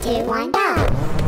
two, one, go!